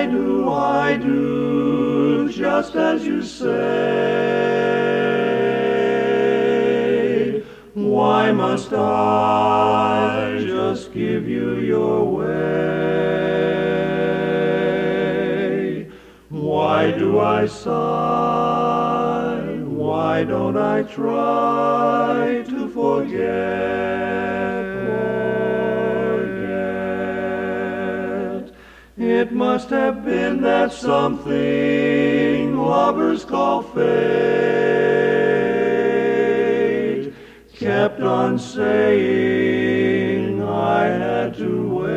why do I do just as you say? Why must I just give you your way? Why do I sigh? Why don't I try to? Forget. It must have been that something lovers call fate kept on saying I had to wait.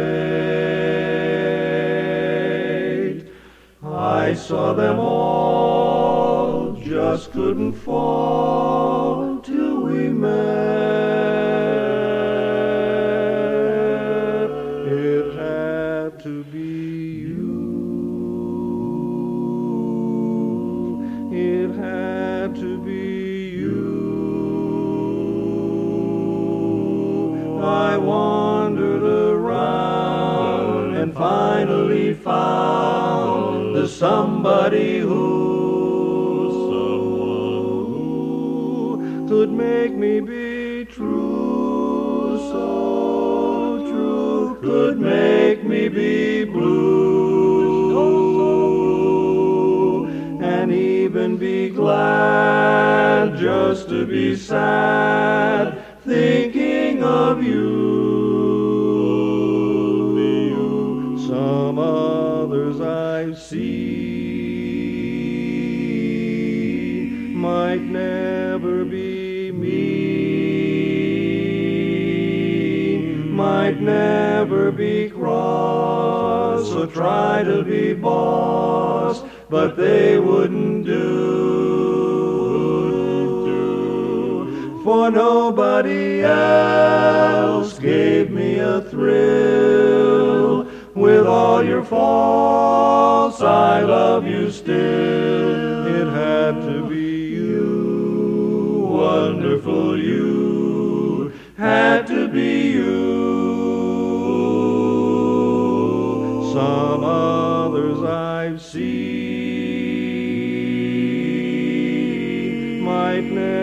I saw them all, just couldn't fall till we met. I wandered around and finally found the somebody who, someone who could make me be true, so true, could make me be blue, and even be glad just to be sad, thinking of you. Some others I see might never be me, might never be cross or try to be boss, but they wouldn't do. For nobody else gave me a thrill. With all your faults, I love you still. It had to be you, wonderful you, had to be you. Some others I've seen might never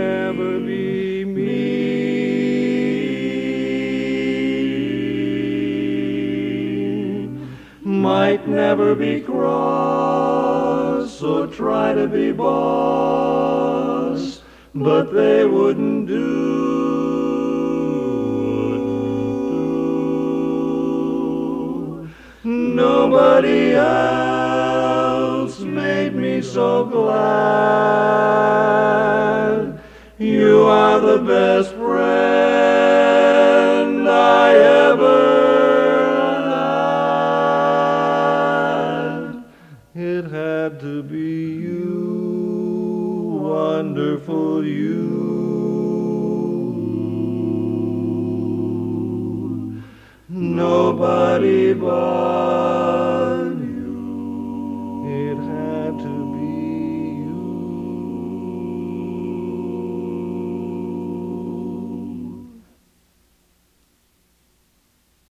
might never be cross or try to be boss, but they wouldn't do. Nobody else made me so glad. You are the best Had to be you, wonderful you. Nobody but